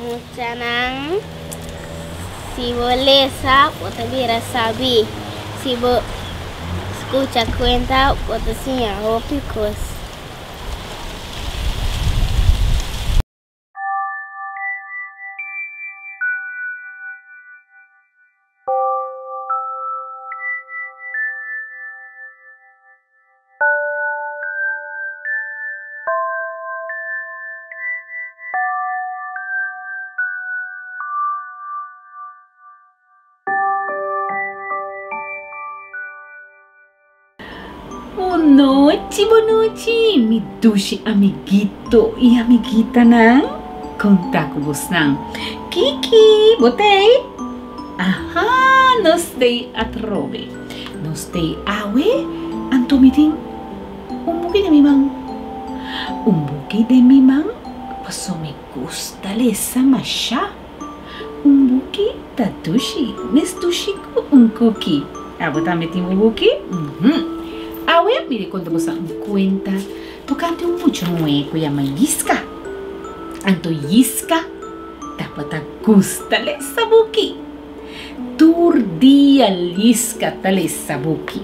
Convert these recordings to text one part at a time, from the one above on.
Macam nang Si boleh sap Kota bira sabi Si bo Sekuca kuen tau Kota sinya Kota kos. Noite, boa noite, mi dushi amiguito e amiguita não? Contar com você? Kiki, botei? Aha, nós tem a trove. Nós tem awe, antomitin, um buki de mimang. Um buki de mimang, paso me gusta lesa masha. Um buki da dushi, mes dushi ko um cookie. Ah, botar metin um buki? Uhum. Ah, Awet mi kontabusan kwenta. Tocate un mucho hueco y ama yisca. Anto yisca. Tapata gustale sabuki. Turdia lisca tale sabuki.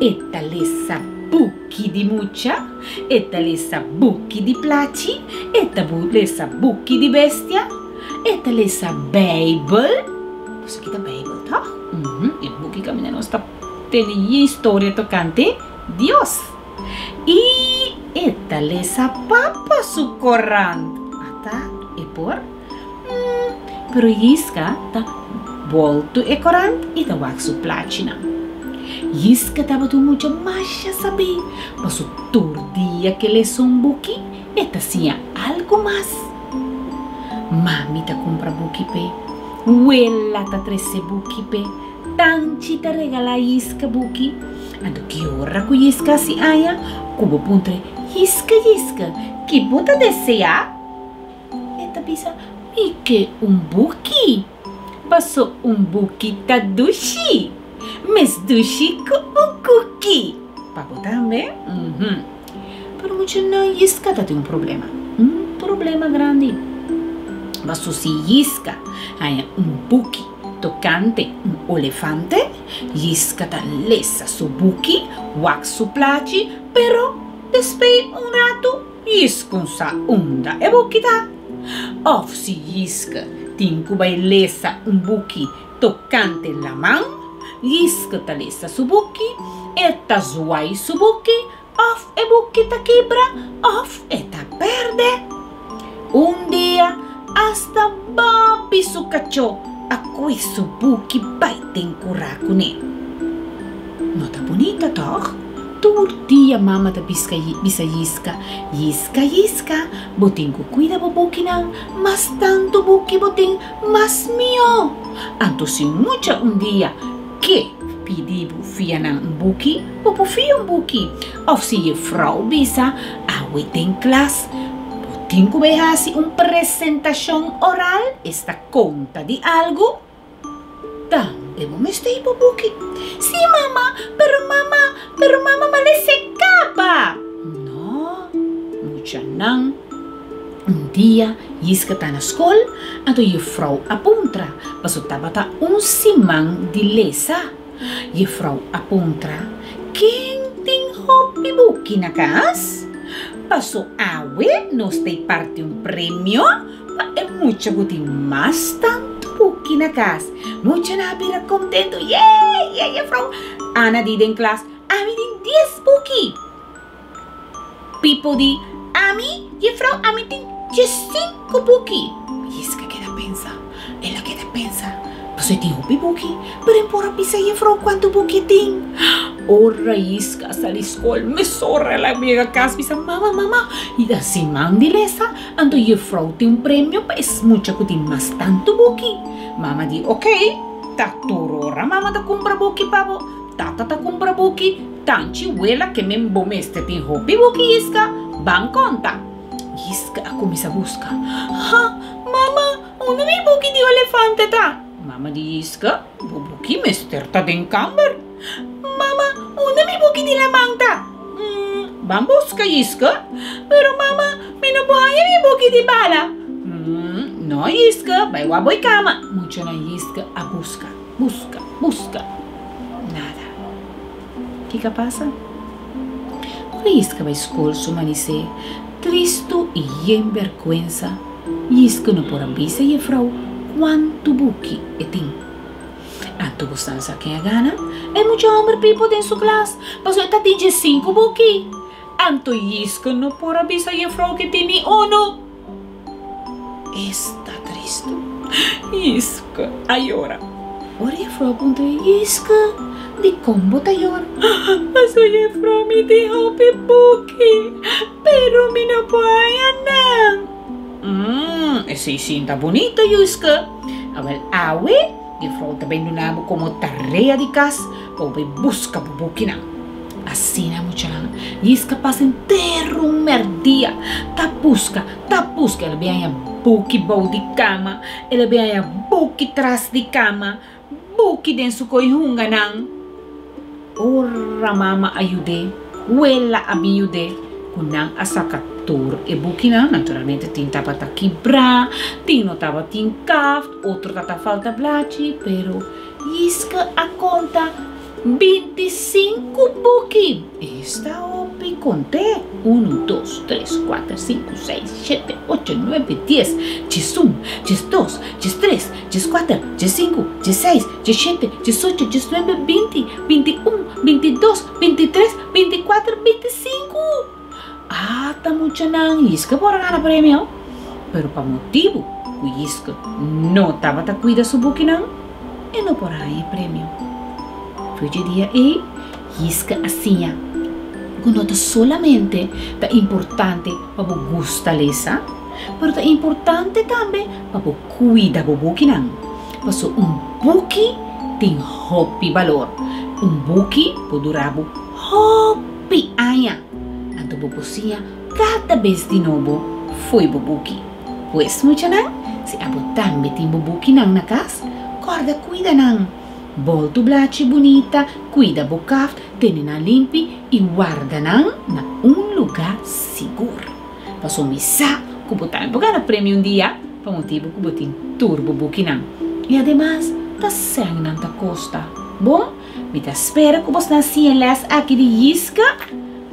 E tale sabuki di mucha. E tale sabuki di placi. E tale sabuki di bestia. E tale sababel. Posso chiedere babel, toh? Mm -hmm. E buchi camminano sta storie toccanti Dios. y esta I etale su sukoran. Ata ipor. Mm, pero jiska ta voltu ekorant i ta waksu plačina. Jiska ta batu mucha masha sabi. Pasu turdia que le son buki eta sia algo más. Mami ta compra buki pe. Huela ta trece buki pe. Tanchi ta regala jiska buki. ಅದಕ್ಕೆ ಹೊರಕು ಈಸ್ಕಾಸಿ ಆಯ ಕುಬು ಪುಂತ್ರೆ ಇಸ್ಕ ಇಸ್ಕ ಕಿಬ್ಬುತ ದೆಸ್ಸೆಯಾ ಎಂತ ಬೀಸ ಮಿಕ್ಕೆ un buchi. Passò un buchita dushi mes dushi cu un cookie papotame mhm. Per un cenno iscatate un problema. Un problema grande. Va su si isca. Hai un buchi toccante un elefante yiskata lesa su buki, wak su placi, pero despei un rato yiskun sa unda e bukita. Of si yiska tinkuba lesa un buki toccante la man, yiskata lesa su buki, eta zuai su buki, of e bukita kibra, of eta perde. Un dia hasta babi su cacciò ako'y subuki baiting kurakune. Nota bonita, toch? Turtia mama ta biska bisa yiska, yiska yiska, boting ko cuida bobuki nang, mas tanto buki boting, mas mio. Anto si mucha un dia, que pidibu fia nang buki, popo fia un buki. Of si je vrouw bisa, awe ten klas, Tengo behasi un presentación oral, esta conta de algo. También me estoy bubuki. Sí, mamá, pero mamá, pero mamá me se escapa. No, mucha nan. Un dia, Yiska tá na escola, a vrouw apontra, mas tava tá um simão de lesa. Vrouw apontra, quem tem hobby book na casa? pasó nos de parte un premio, ma è mucho guti más tanto pukin akas. Mucho na pira contento, yeah, yeah, yeah, from. Ana di den class, ami din 10 puki. Pipo di, ami, jefrau, ami din 5 puki. Y es que queda pensa, es la queda pensa. Pues dijo, pipuki, pero en porra pisa jefrau, ¿cuánto puki tin? orra iska sa iskol mesora la mega mamma mama mama ida simam dilesa ando ye frauti un premio pa es mucha kutin mas tanto buki mama di ok ta taturora mamma da compra buki pavo. Tata ta compra buki tanci uela che men bomeste ti hobby buki isca. Ban conta. Isca come sa busca. Ha mamma uno mi buki di elefante ta mama di iska buki mesterta den camber. Nalimugi nila, Mangta. Hmm, bambus kayis ka? Pero mama, minubuhaya mi bugi di bala. Hmm, no yis ka, baywaboy kama. Mucho na yis ka, a busca, busca, busca. Nada. Kika pasa? Risca vai scorso manise, tristo e in vergüenza. Yiscono por ambise e frau, quanto buchi e tin. Anto bustanza che a gana, Hay muchos hombres en su clase. Mas eu tá de cinco buki. Anto isco no por abisa e frau que tiene uno. Está triste. Isca. Aí ora. Combo tá ora. Mas eu e frau. Pero me não pode andar. Mmm, essa cinta bonita, Yuska. Abel, awe. E frau também não namo como tarefa de casa, ou vai busca bubuki não. Assim na muchalang, Yiska passa inteiro um merdia. Tá busca, tá busca, ela vem a buki bom de cama, ela vem a buki trás de cama, buki dentro koi hunga nang. Ora mama ayude, wela abiude, kunang asakatur e buki na, naturalmente tin tava ta quebrar, tin não tava tin kaft, outro tata falta blachi, pero Yiska a conta 25 buki. Esta opi conté. 1, 2, 3, 4, 5, 6, 7, 8, 9, 10. Jesum, Jes2, Jes3, Jes4, Jes5, Jes6, Jes7, Jes8, Jes9, 20, 21, 22, 23, 24, 25. Ah, tá muito nang. Isca bora ganhar prêmio. Pero pa motivo, o Isca não tava ta cuida su buki nang, e não por aí prêmio. Foi de dia e Isca assim, nota solamente da importante para o gusta lesa, pero da importante também para o cuida do buki nang. Paso um buki tem hobby valor. Um buki pode durar hobby aya. Cada vez de novo foi o buki. Pues mucha nang, se abo também tem buki nang na casa, corda cuida nang. Volto blaci bonita, cuida bocaf, tenena limpi e guarda nang na um lugar seguro. Passou missa, kubo tayo ganhar prêmio um dia, pa motivo kubo tin turbo bukinang. E además, ta sang nang ta costa. Bom, me ta espera kubo na CLS aqui de Yisca,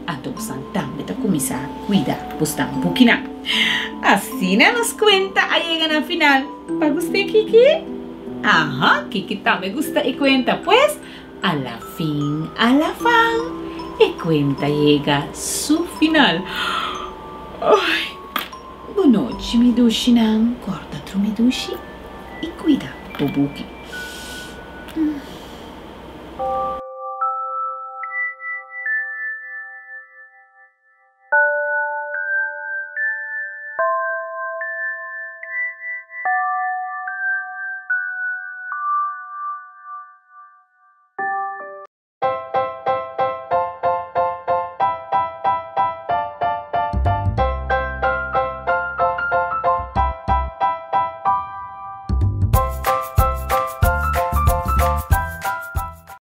ato bosan também ta começar a cuidar bostan bukinang. Assim nos cuenta a al final. ¿Pa gustei, Kiki? Ajá, Kiki también gusta y cuenta, pues a la fin, a la fan, y cuenta llega su final. Ay, buona noche, mi guarda tu mi dushi y cuida, Bobuki. Mm.